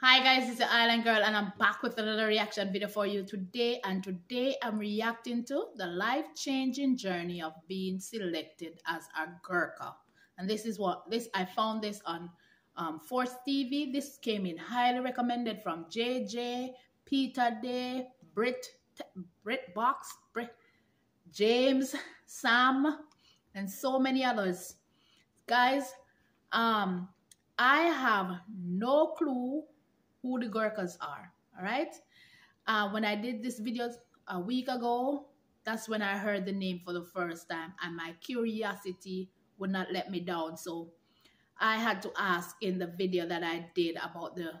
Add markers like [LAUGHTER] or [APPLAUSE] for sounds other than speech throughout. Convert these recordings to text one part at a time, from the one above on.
Hi guys, it's the Island Girl and I'm back with another reaction video for you today and today I'm reacting to the life-changing journey of being selected as a Gurkha. And this is what this I found this on um, Force TV. This came in highly recommended from JJ, Peter Day, Brit, Brit Box, Brit, James, Sam, and so many others. Guys, um, I have no clue who the Gurkhas are. All right. Uh, when I did this video a week ago, that's when I heard the name for the first time, and my curiosity would not let me down. So I had to ask in the video that I did about the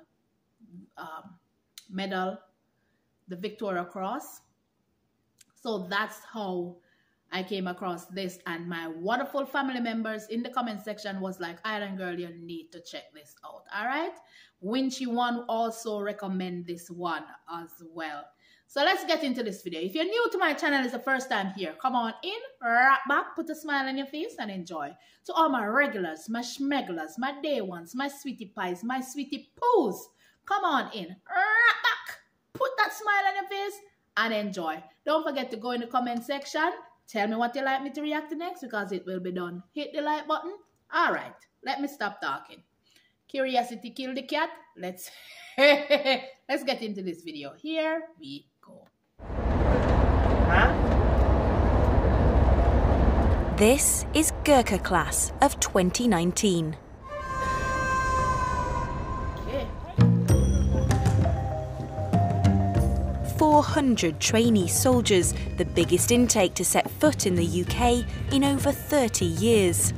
um, medal, the Victoria Cross. So that's how I came across this and my wonderful family members in the comment section was like, Island Girl, you need to check this out. All right. Winchy One also recommend this one as well. So let's get into this video. If you're new to my channel, it's the first time here, come on in, right back, put a smile on your face and enjoy. To all my regulars, my schmegglers, my day ones, my sweetie pies, my sweetie poos, come on in, right back, put that smile on your face and enjoy. Don't forget to go in the comment section Tell me what you like me to react to next because it will be done. Hit the like button. All right, let me stop talking. Curiosity killed the cat. Let's [LAUGHS] let's get into this video. Here we go. Huh? This is Gurkha class of 2019. 400 trainee soldiers, the biggest intake to set foot in the UK in over 30 years.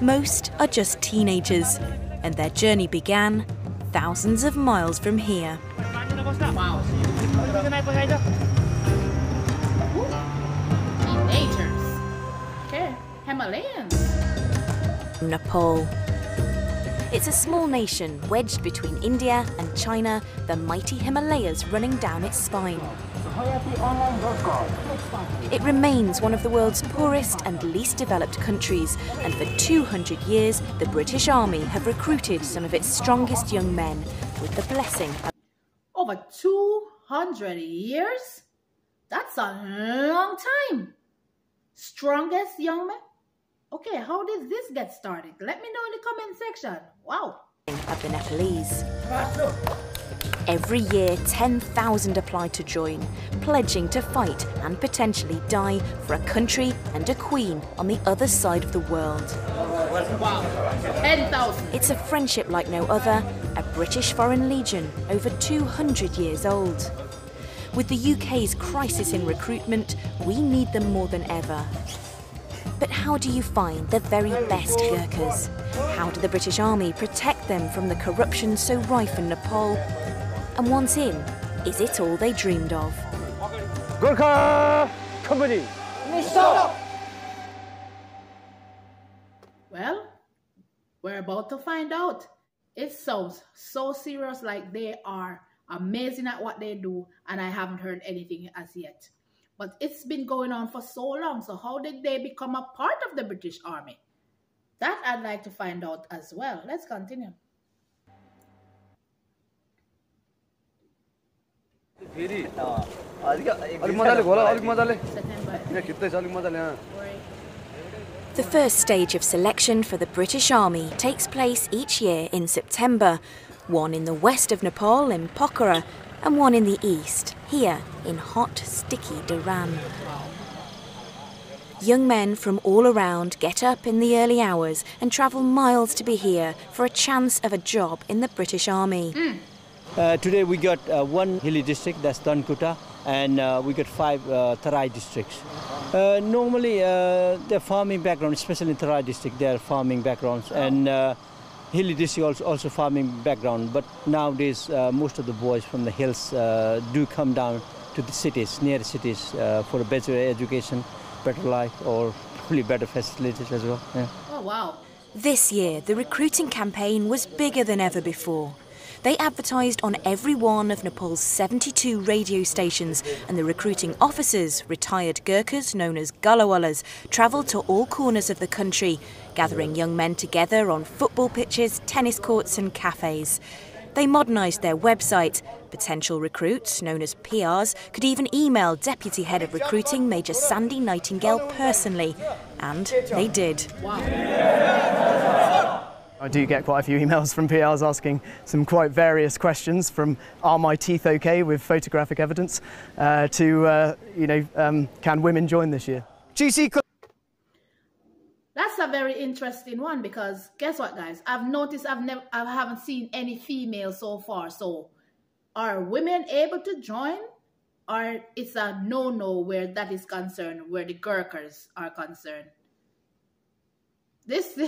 Most are just teenagers, and their journey began thousands of miles from here. Teenagers. Okay, Himalayans. Nepal. It's a small nation wedged between India and China, the mighty Himalayas running down its spine. It remains one of the world's poorest and least developed countries, and for 200 years, the British Army have recruited some of its strongest young men with the blessing. Over 200 years? That's a long time. Strongest young men? Okay, how did this get started? Let me know in the comment section. Wow. Of the Nepalese. Every year, 10,000 apply to join, pledging to fight and potentially die for a country and a queen on the other side of the world. Wow, 10,000. It's a friendship like no other, a British Foreign Legion, over 200 years old. With the UK's crisis in recruitment, we need them more than ever. But how do you find the very best Gurkhas? How do the British Army protect them from the corruption so rife in Nepal? And once in, is it all they dreamed of? Gurkha Company! Well, we're about to find out. It sounds so serious like they are amazing at what they do and I haven't heard anything as yet. But it's been going on for so long. So how did they become a part of the British Army? That I'd like to find out as well. Let's continue. The first stage of selection for the British Army takes place each year in September, one in the west of Nepal in Pokhara and one in the east, here in hot, sticky Dharan. Young men from all around get up in the early hours and travel miles to be here for a chance of a job in the British Army. Mm. Uh, today we got uh, one hilly district, that's Dhankuta, and uh, we got five uh, Tarai districts. Uh, normally, uh, they're farming background, especially in Tarai district, they're farming backgrounds, and uh, hilly district also, also farming background. But nowadays, most of the boys from the hills do come down to the cities, near the cities, for a better education, better life, or probably better facilities as well. Yeah. Oh wow! This year, the recruiting campaign was bigger than ever before. They advertised on every one of Nepal's 72 radio stations, and the recruiting officers, retired Gurkhas known as Galawalas, travelled to all corners of the country, gathering young men together on football pitches, tennis courts, and cafes. They modernised their website. Potential recruits, known as PRs, could even email Deputy Head of Recruiting Major Sandy Nightingale personally. And they did. I do get quite a few [LAUGHS] emails from PRs asking some quite various questions from are my teeth okay with photographic evidence uh, to, uh, you know, um, can women join this year? GC That's a very interesting one because guess what, guys? I've noticed I've never, I haven't seen any females so far. So, are women able to join, or it's a no-no where that is concerned, where the Gurkhas are concerned? This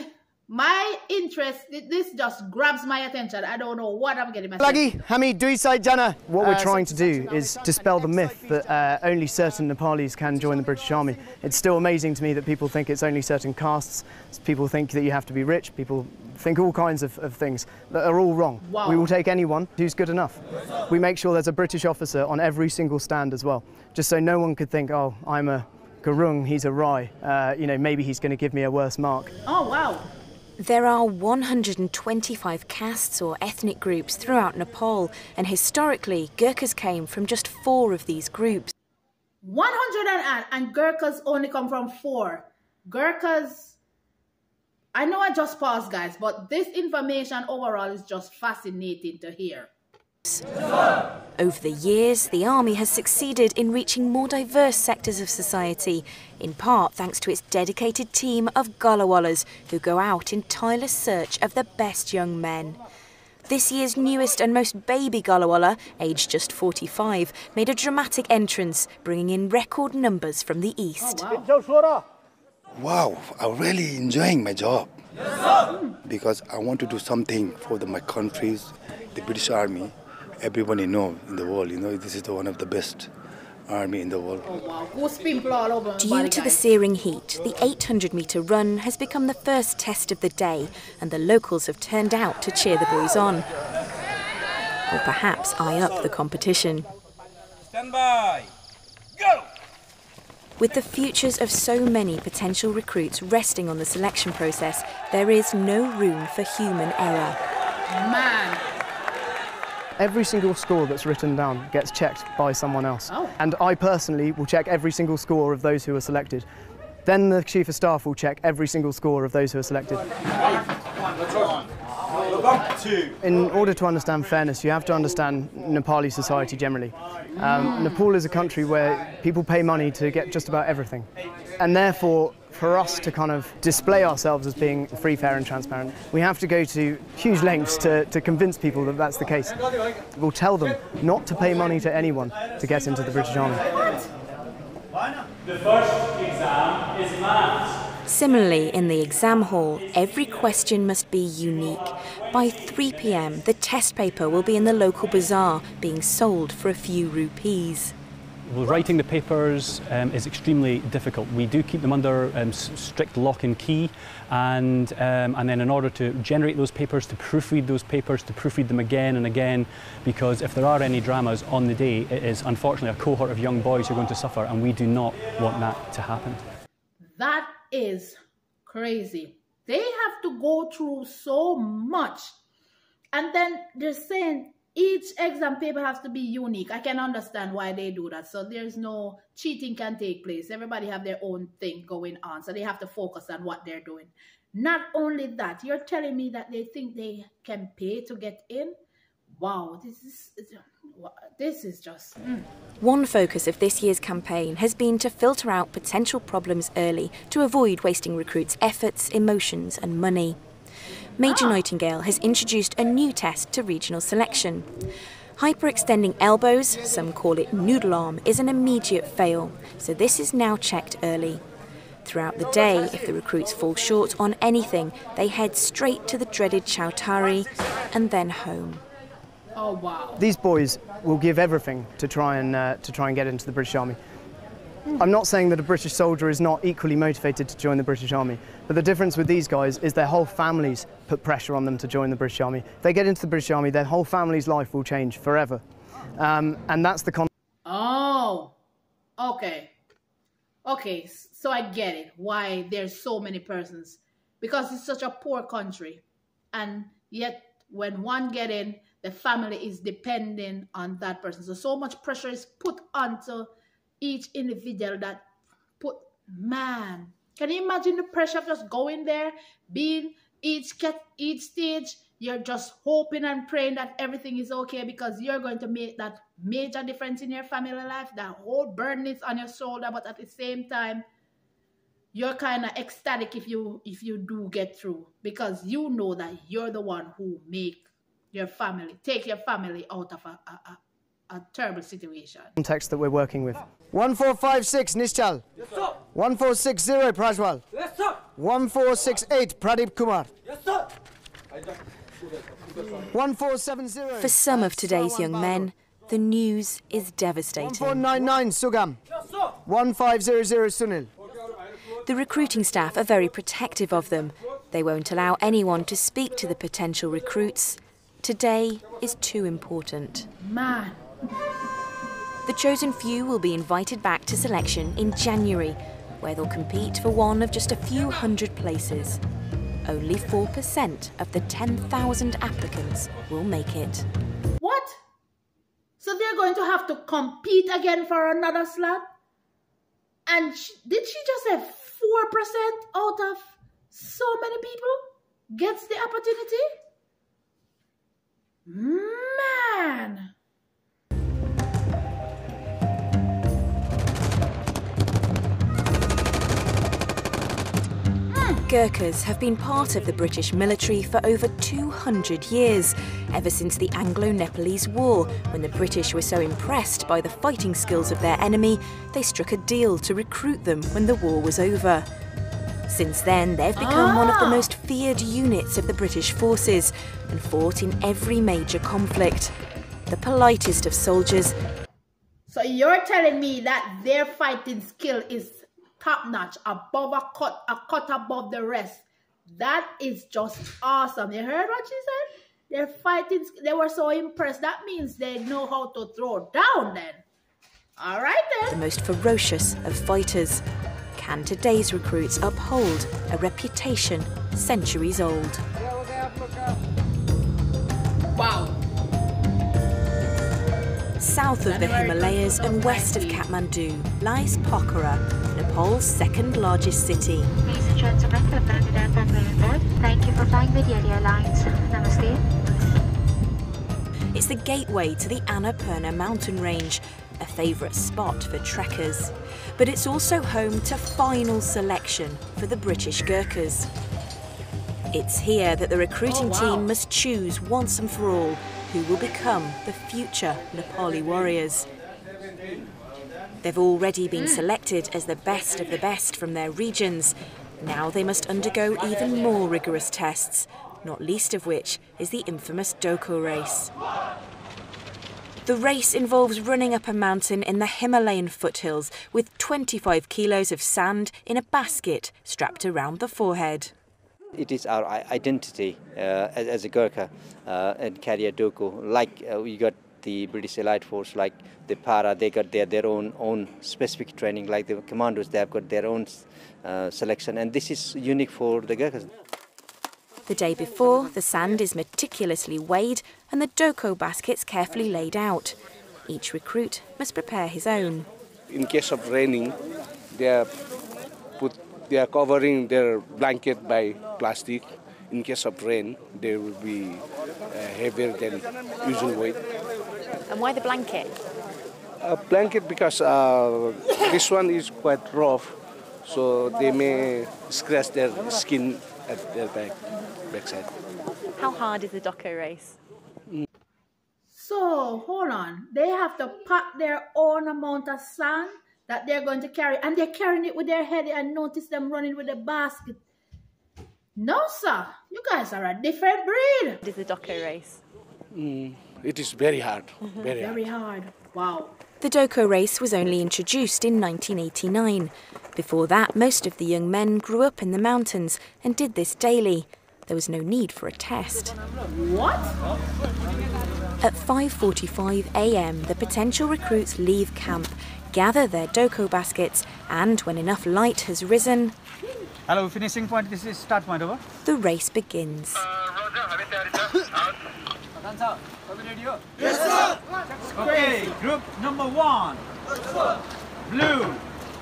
my interest, this just grabs my attention. I don't know what I'm getting myself. Lagi, Hami, Duisai Jana. What we're uh, trying to do is dispel the myth that uh, only certain Nepalis can join the British Army. It's still amazing to me that people think it's only certain castes. People think that you have to be rich. People think all kinds of, of things that are all wrong. Wow. We will take anyone who's good enough. We make sure there's a British officer on every single stand as well, just so no one could think, oh, I'm a Gurung, he's a Rai. Uh, you know, maybe he's going to give me a worse mark. Oh, wow. There are 125 castes or ethnic groups throughout Nepal, and historically, Gurkhas came from just four of these groups. 100 and Gurkhas only come from four. Gurkhas, I know I just paused, guys, but this information overall is just fascinating to hear. Over the years, the army has succeeded in reaching more diverse sectors of society, in part thanks to its dedicated team of Galawalas who go out in tireless search of the best young men. This year's newest and most baby Galawala, aged just 45, made a dramatic entrance, bringing in record numbers from the east. Oh, wow. wow, I'm really enjoying my job because I want to do something for the, my countries, the British Army, everybody know in the world. You know, this is the one of the best army in the world. Oh. Due to the searing heat, the 800 metre run has become the first test of the day, and the locals have turned out to cheer the boys on. Or perhaps eye up the competition. Stand by. Go! With the futures of so many potential recruits resting on the selection process, there is no room for human error. Man, Every single score that's written down gets checked by someone else. Oh. And I personally will check every single score of those who are selected. Then the Chief of Staff will check every single score of those who are selected. In order to understand fairness, you have to understand Nepali society generally. Um, Nepal is a country where people pay money to get just about everything. And therefore, for us to kind of display ourselves as being free, fair and transparent, we have to go to huge lengths to, to convince people that that's the case. We'll tell them not to pay money to anyone to get into the British Army. The first exam is maths. Similarly, in the exam hall, every question must be unique. By 3 pm, the test paper will be in the local bazaar, being sold for a few rupees. Writing the papers um, is extremely difficult. We do keep them under um, strict lock and key, and, um, and then in order to generate those papers, to proofread those papers, to proofread them again and again, because if there are any dramas on the day, it is unfortunately a cohort of young boys who are going to suffer, and we do not want that to happen. That is crazy. They have to go through so much, and then they're saying each exam paper has to be unique. I can understand why they do that. So there's no cheating can take place. Everybody have their own thing going on. So they have to focus on what they're doing. Not only that, you're telling me that they think they can pay to get in? Wow, this is this is just mm. One focus of this year's campaign has been to filter out potential problems early to avoid wasting recruits' efforts, emotions and money. Major ah. Nightingale has introduced a new test to regional selection. Hyperextending elbows, some call it noodle arm, is an immediate fail, so this is now checked early. Throughout the day, if the recruits fall short on anything, they head straight to the dreaded Chowtari and then home. Oh wow! These boys will give everything to try and uh, to try and get into the British Army. I'm not saying that a British soldier is not equally motivated to join the British Army, but the difference with these guys is their whole families put pressure on them to join the British Army. If they get into the British Army, their whole family's life will change forever. Um, and that's the con. Oh, okay. Okay, so I get it. Why there's so many persons. Because it's such a poor country. And yet, when one get in, the family is depending on that person. So so much pressure is put onto each individual that put man. Can you imagine the pressure of just going there, being each each stage, you're just hoping and praying that everything is okay because you're going to make that major difference in your family life. That whole burden is on your shoulder, but at the same time, you're kind of ecstatic if you if you do get through because you know that you're the one who make your family take your family out of a, a, a, a terrible situation. Context that we're working with. 1456 Nischal. Yes, sir. 1460 Prajwal. Yes, sir. 1468 Pradeep Kumar. Yes, sir. 1470. For some of today's young men, the news is devastating. 1499 Sugam. Yes, sir. 1500 Sunil. The recruiting staff are very protective of them. They won't allow anyone to speak to the potential recruits. Today is too important. Man. The chosen few will be invited back to selection in January, where they'll compete for one of just a few hundred places. Only 4% of the 10,000 applicants will make it. What? So they're going to have to compete again for another slot? And she, did she just say 4% out of so many people gets the opportunity? Gurkhas have been part of the British military for over 200 years, ever since the Anglo-Nepalese War, when the British were so impressed by the fighting skills of their enemy, they struck a deal to recruit them when the war was over. Since then, they've become ah. one of the ah. most feared units of the British forces and fought in every major conflict. The politest of soldiers. So you're telling me that their fighting skill is top notch, above a cut, a cut above the rest. That is just awesome. You heard what she said? They're fighting. They were so impressed. That means they know how to throw down then. All right then. The most ferocious of fighters. Can today's recruits uphold a reputation centuries old? Wow. South of the Himalayas and west of Kathmandu lies Pokhara, Nepal's second largest city. Ladies and gentlemen, Thank you for flying with Yeti Airlines. Namaste. It's the gateway to the Annapurna mountain range, a favourite spot for trekkers. But it's also home to final selection for the British Gurkhas. It's here that the recruiting oh, wow. team must choose once and for all who will become the future Nepali warriors. They've already been hmm. selected as the best of the best from their regions. Now they must undergo even more rigorous tests, not least of which is the infamous Doko race. The race involves running up a mountain in the Himalayan foothills with 25 kilos of sand in a basket strapped around the forehead. It is our identity uh, as, as, a Gurkha uh, and carry a Doko. Like uh, we got the British Elite Force, like the Para, they got their, their own own specific training. Like the commandos, they have got their own uh, selection, and this is unique for the Gurkhas. The day before, the sand is meticulously weighed and the Doko baskets carefully laid out. Each recruit must prepare his own. In case of raining, they are put they are covering their blanket by plastic. In case of rain, they will be uh, heavier than usual weight. And why the blanket? A blanket because uh, this one is quite rough, so they may scratch their skin at their back, backside. How hard is the Doko race? So, hold on. They have to pack their own amount of sand that they're going to carry and they're carrying it with their head and notice them running with a basket. No, sir. You guys are a different breed. It is the Doko race. Mm, it is very hard. Mm-hmm. Very, very hard. hard. Wow. The Doko race was only introduced in 1989. Before that, most of the young men grew up in the mountains and did this daily. There was no need for a test. What? At 5:45 a.m., the potential recruits leave camp gather their doko baskets, and when enough light has risen, Hello, finishing point. This is start point over. The race begins. Yes, sir. Okay, group number one. Blue,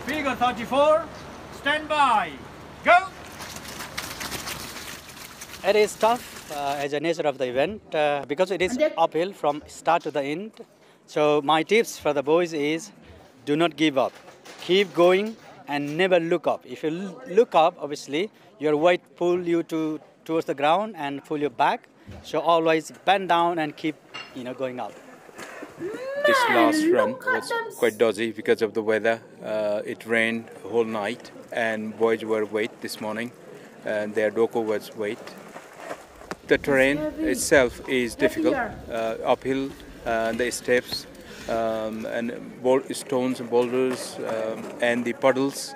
figure 34, stand by. Go! It is tough uh, as a nature of the event uh, because it is uphill from start to the end. So my tips for the boys is do not give up. Keep going and never look up. If you look up, obviously, your weight pull you to towards the ground and pull you back. So always bend down and keep, you know, going up. This last run was quite dodgy because of the weather. Uh, it rained the whole night, and boys were wet this morning, and their doko was wet. The terrain itself is difficult, uh, uphill, uh, the steps, um, and bol- stones and boulders, um, and the puddles.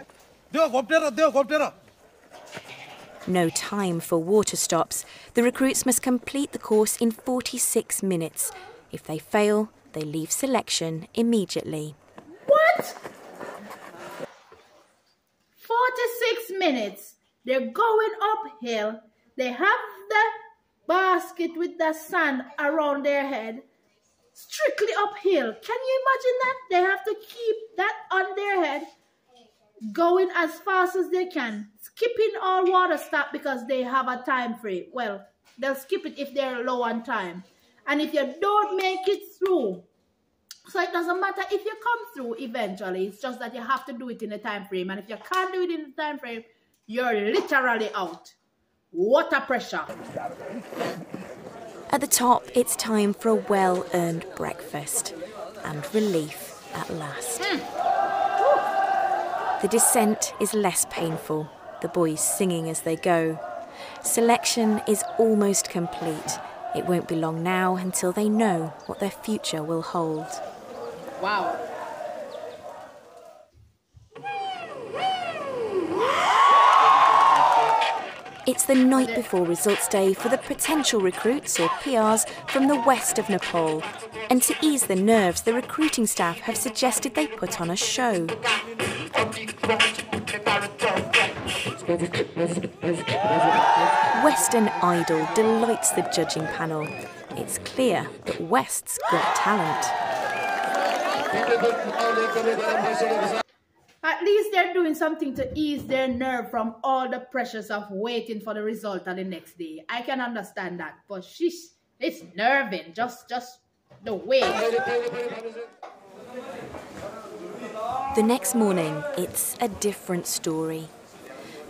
No time for water stops. The recruits must complete the course in 46 minutes. If they fail, they leave selection immediately. What? 46 minutes. They're going uphill. They have the basket with the sand around their head. Strictly uphill. Can you imagine that? They have to keep that on their head, going as fast as they can, skipping all water stop because they have a time frame. Well, they'll skip it if they're low on time. And if you don't make it through, so it doesn't matter if you come through eventually. It's just that you have to do it in a time frame. And if you can't do it in the time frame, you're literally out. Water pressure. At the top, it's time for a well earned breakfast and relief at last. Hmm. The descent is less painful, the boys singing as they go. Selection is almost complete. It won't be long now until they know what their future will hold. Wow. It's the night before results day for the potential recruits or PRs from the west of Nepal. And to ease the nerves, the recruiting staff have suggested they put on a show. Western Idol delights the judging panel. It's clear that West's got talent. At least they're doing something to ease their nerve from all the pressures of waiting for the result of the next day. I can understand that, but she's it's nerving. Just just the wait. The next morning, it's a different story.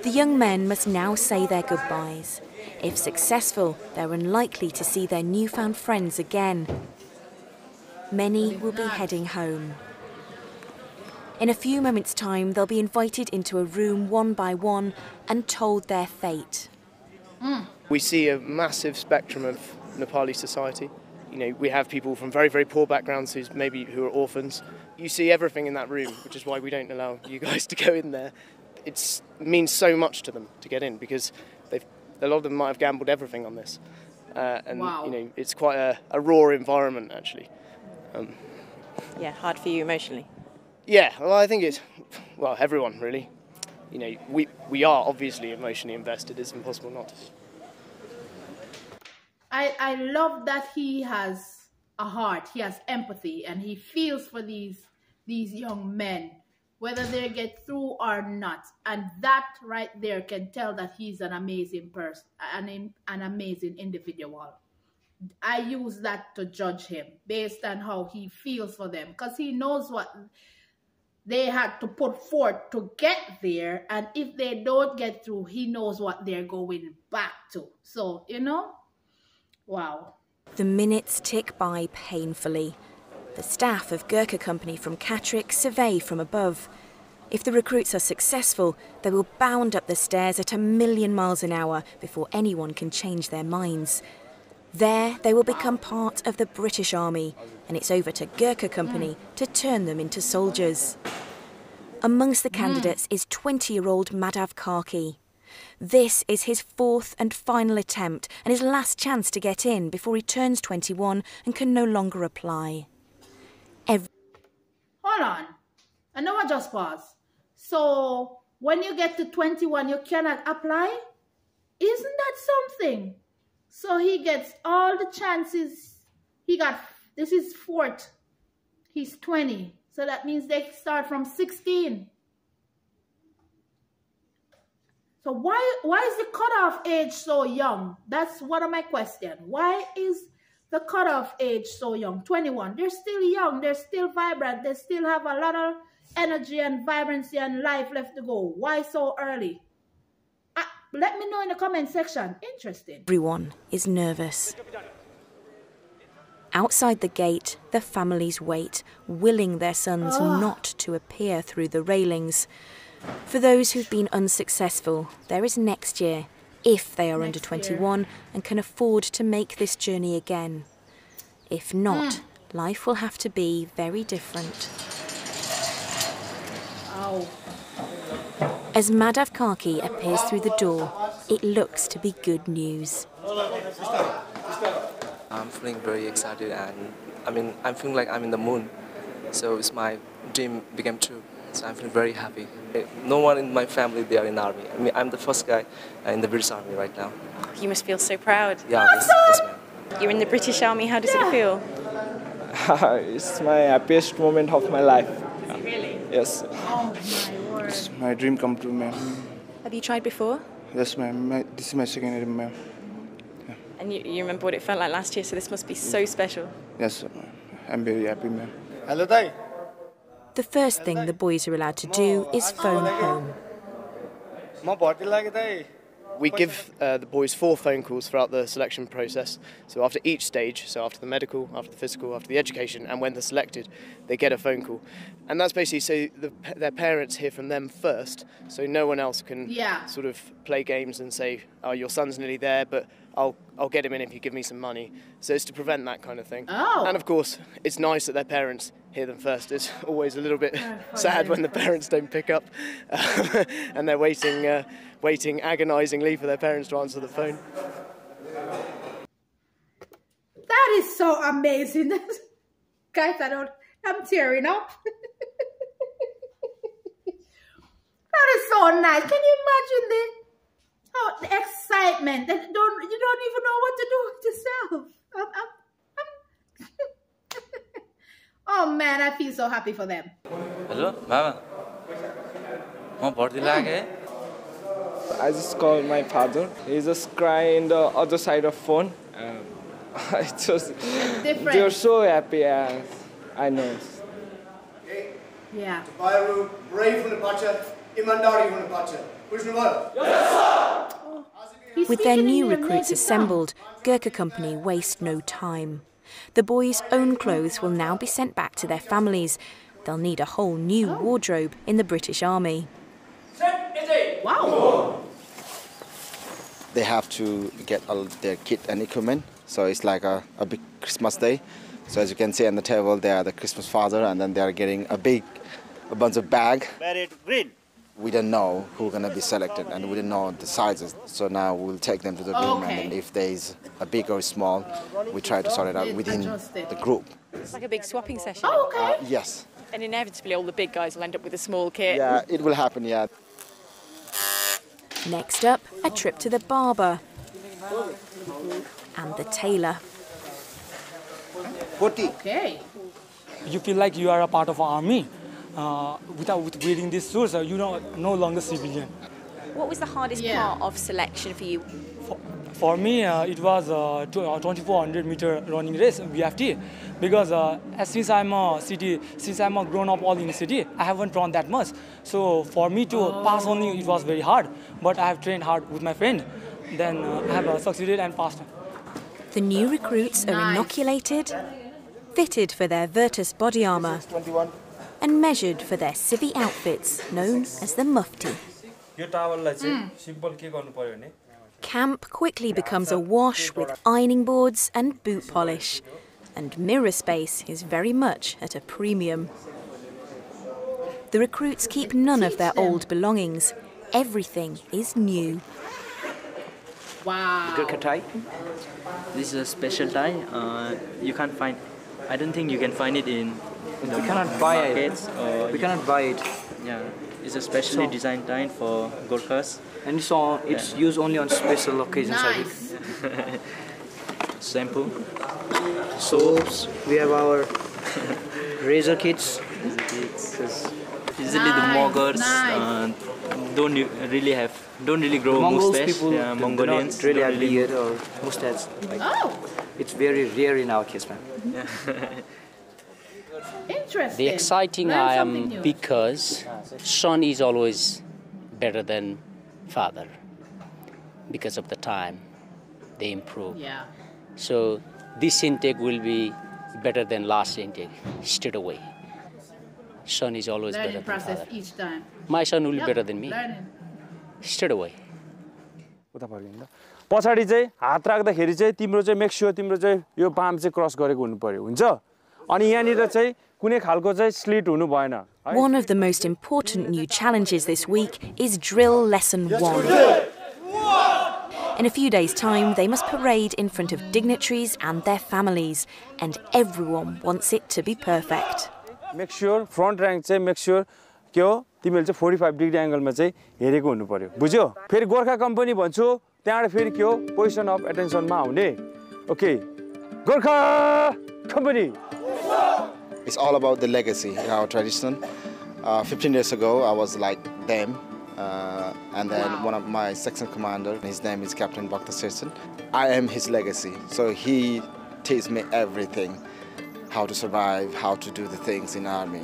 The young men must now say their goodbyes. If successful, they're unlikely to see their newfound friends again. Many will be heading home. In a few moments' time, they'll be invited into a room one by one and told their fate. We see a massive spectrum of Nepali society. You know, we have people from very, very poor backgrounds who's maybe who are orphans. You see everything in that room, which is why we don't allow you guys [LAUGHS] to go in there. It means so much to them to get in because they've a lot of them might have gambled everything on this, uh, and Wow. you know it's quite a, a raw environment actually. Um, Yeah, hard for you emotionally. Yeah, well, I think it's well everyone really. You know, we we are obviously emotionally invested. It's impossible not to. I, I love that he has a heart, he has empathy, and he feels for these these young men, whether they get through or not. And that right there can tell that he's an amazing person, an, an amazing individual. I use that to judge him based on how he feels for them because he knows what they had to put forth to get there. And if they don't get through, he knows what they're going back to. So, you know, wow. The minutes tick by painfully. The staff of Gurkha Company from Catterick survey from above. If the recruits are successful, they will bound up the stairs at a million miles an hour before anyone can change their minds. There, they will become part of the British Army, and it's over to Gurkha Company to turn them into soldiers. Amongst the hmm. candidates is 20 year old Madhav Karki. This is his fourth and final attempt and his last chance to get in before he turns 21 and can no longer apply. Every Hold on. I know I just pause. So when you get to 21, you cannot apply? Isn't that something? So he gets all the chances he got, this is fourth. He's 20. So that means they start from 16. So why why is the cutoff age so young? That's one of my questions. Why is the cutoff age so young? 21. They're still young. They're still vibrant. They still have a lot of energy and vibrancy and life left to go. Why so early? Let me know in the comment section. Interesting. Everyone is nervous. Outside the gate, the families wait, willing their sons oh. not to appear through the railings. For those who've been unsuccessful, there is next year, if they are next under 21 year. and can afford to make this journey again. If not, mm. life will have to be very different. Ow. As Madhav Karki appears through the door, it looks to be good news. I'm feeling very excited and I mean I'm feeling like I'm in the moon. So it's my dream became true. So I'm feeling very happy. Eh, no one in my family they are in the army. I mean I'm the first guy in the British Army right now. You must feel so proud. Yeah, yes, yes ma'am. You're in the British Army. How does it feel? [LAUGHS] it's my happiest moment of my life. Really? Yes. Oh, My. It's my dream come true, ma'am. Have you tried before? Yes, ma'am. This is my second dream, ma'am. And you, you remember what it felt like last year, so this must be so special. Yes, I'm very happy, ma'am. Hello, Dai. The first thing the boys are allowed to do is phone home. We give uh, the boys four phone calls throughout the selection process. So after each stage, so after the medical, after the physical, after the education, and when they're selected, they get a phone call. And that's basically so the, their parents hear from them first, so no one else can yeah. sort of play games and say, oh, your son's nearly there, but I'll, I'll get him in if you give me some money. So it's to prevent that kind of thing. Oh. And of course, it's nice that their parents hear them first. It's always a little bit oh, [LAUGHS] sad when the parents don't pick up [LAUGHS] and they're waiting. Uh, waiting agonizingly for their parents to answer the phone. That is so amazing. [LAUGHS] Guys, I don't, I'm tearing up. that is so nice. Can you imagine the, Oh, the excitement. They don't, you don't even know what to do with yourself. I'm, I'm, I'm [LAUGHS] oh man, I feel so happy for them. Hello, Mama. Mm. I just called my father. He's just crying the other side of phone. Um, [LAUGHS] I just, they're so happy. Yeah. I know. Yeah. With their new recruits assembled, Gurkha Company waste no time. The boys' own clothes will now be sent back to their families. They'll need a whole new wardrobe in the British Army. Wow. They have to get all their kit and equipment. So it's like a, a big Christmas day. So as you can see on the table, they are the Christmas father, and then they are getting a big, a bunch of bag. green. We didn't know who's gonna be selected, and we didn't know the sizes. So now we'll take them to the room, okay. and if there is a big or small, we try to sort it out within the group. It's like a big swapping session. Oh, okay. Uh, yes. And inevitably, all the big guys will end up with a small kit. Yeah, it will happen. Yeah. Next up, a trip to the barber and the tailor. Okay. You feel like you are a part of our army. Uh, without wearing these suits, uh, you are no longer civilian. What was the hardest yeah. part of selection for you? For, for me, uh, it was a 2400 meter running race, BFT, because uh, since I'm a city, since I'm a grown up all in the city, I haven't run that much. So for me to oh. pass only, it was very hard. But I have trained hard with my friend. Then uh, I have uh, succeeded and passed. The new recruits are nice. inoculated, fitted for their Virtus body armour, and measured for their civvy outfits known as the mufti. Mm. Camp quickly becomes awash with ironing boards and boot polish, and mirror space is very much at a premium. The recruits keep none of their old belongings. Everything is new. Wow. This is a special tie. Uh, you can't find. I don't think you can find it in. The we cannot buy it. we cannot buy it. Yeah, it's a specially so, designed tie for Gurkhas. And so it's yeah. used only on special occasions. Nice. [LAUGHS] shampoo, soaps. We have our razor kits. Usually nice, the Mongols nice. uh, don't really have, don't really grow Mongols mustache. People yeah, Mongolians don't really don't have really beard or mustache. Like, oh. It's very rare in our case, man. [LAUGHS] Interesting. The exciting Learn I am new. because son is always better than father because of the time they improve. Yeah. So this intake will be better than last intake straight away. Son is always Learning better process than father. each time. My son will Yep, be better than me Learning. straight away. उता फर्किनु त पछाडि चाहिँ हात राख्दाखेरि चाहिँ तिम्रो चाहिँ मेक स्योर तिम्रो चाहिँ यो बाम चाहिँ क्रस गरेको हुनु पर्यो हुन्छ अनि यहाँनिर चाहिँ कुनै खालको चाहिँ स्लिट हुनु भएन One of the most important new challenges this week is drill lesson one. In a few days' time, they must parade in front of dignitaries and their families, and everyone wants it to be perfect. Make sure front rank चाहिँ make sure के हो तिमीले चाहिँ forty five degree एङ्गलमा चाहिँ हेरेको हुनु पर्यो बुझ्यो फेरि गोर्खा कम्पनी भन्छु त्यहाँबाट फेरि के हो पोजिसन अफ एटेन्सनमा आउने okay Gorkha company It's all about the legacy in our tradition. Uh, 15 years ago, I was like them. Uh, and then one of my section commander, his name is Captain Bhakta Sesson. I am his legacy. So he teaches me everything, how to survive, how to do the things in army.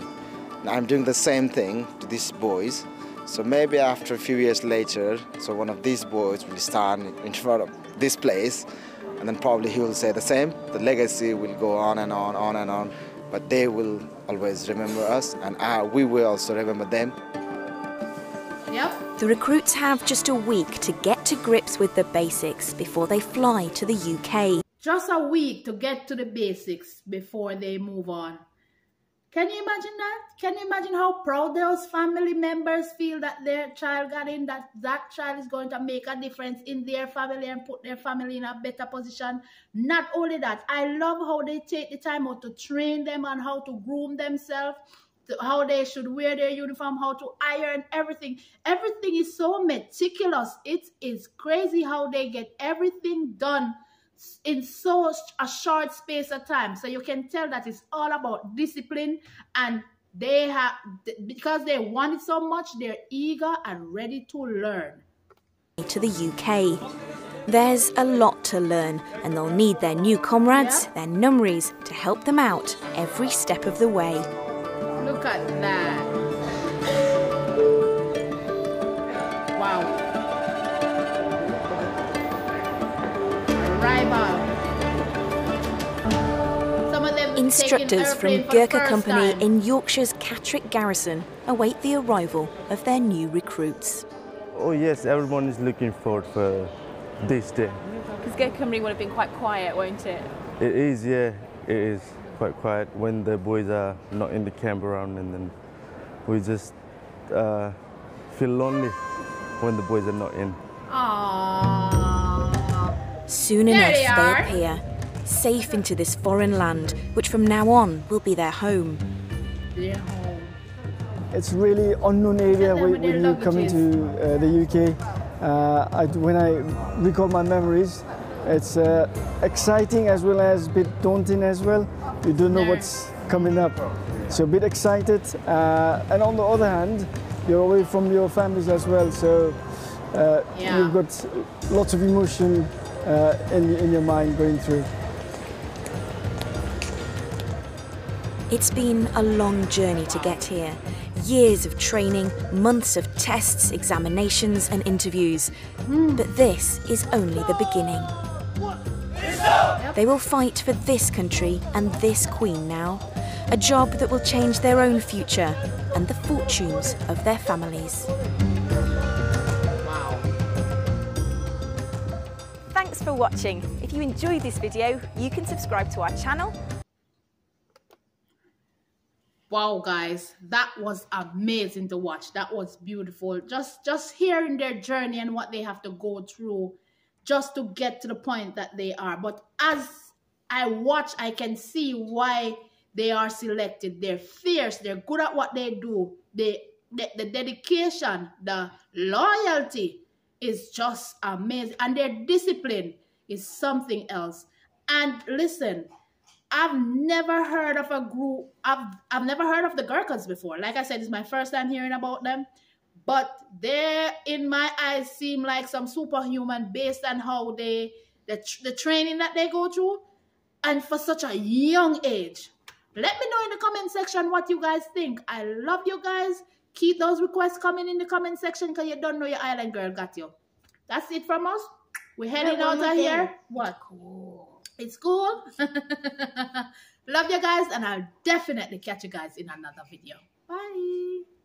And I'm doing the same thing to these boys. so maybe after a few years later, so one of these boys will stand in front of this place, and then probably he will say the same. The legacy will go on and on, and on and on, but they will always remember us, and uh, we will also remember them. Yep. The recruits have just a week to get to grips with the basics before they fly to the UK. Just a week to get to the basics before they move on. Can you imagine that? Can you imagine how proud those family members feel that their child got in, that that child is going to make a difference in their family and put their family in a better position? Not only that, I love how they take the time out to train them on how to groom themselves, to how they should wear their uniform, how to iron, everything. Everything is so meticulous. It is crazy how they get everything done in so a short space of time. So you can tell that it's all about discipline and they have because they want it so much, they're eager and ready to learn. To the UK. There's a lot to learn, and they'll need their new comrades, their numries, to help them out every step of the way. Look at that. Instructors from Gurkha Company time. in Yorkshire's Catterick Garrison await the arrival of their new recruits. Oh yes, everyone is looking forward for this day. Because Gurkha Company would have been quite quiet, won't it? It is, yeah, it is quite quiet when the boys are not in the camp around and then we just uh, feel lonely when the boys are not in. Aww. Soon there enough they, they appear safe into this foreign land, which from now on will be their home. Their home. It's really unknown area when, when you come into uh, the UK. Uh, I, when I recall my memories, it's uh, exciting as well as a bit daunting as well. You don't know what's coming up. So a bit excited, uh, and on the other hand, you're away from your families as well. So uh, yeah. you've got lots of emotion uh, in, in your mind going through. It's been a long journey to get here. Years of training, months of tests, examinations, and interviews. But this is only the beginning. They will fight for this country and this queen now. A job that will change their own future and the fortunes of their families. Thanks for watching. If you enjoyed this video, you can subscribe to our channel. Wow guys that was amazing to watch. That was beautiful. Just just hearing their journey and what they have to go through just to get to the point that they are. But as i watch i can see why they are selected. They're fierce. They're good at what they do. They the, the dedication the loyalty is just amazing and their discipline is something else And listen, I've never heard of a group. I've I've never heard of the Gurkhas before. Like I said, it's my first time hearing about them. But they, in my eyes, seem like some superhuman based on how they the the training that they go through, and for such a young age. Let me know in the comment section what you guys think. I love you guys. Keep those requests coming in the comment section because you don't know your island girl got you. That's it from us. We're heading out of here. What? Cool. It's cool. [LAUGHS] Love you guys, and I'll definitely catch you guys in another video. Bye.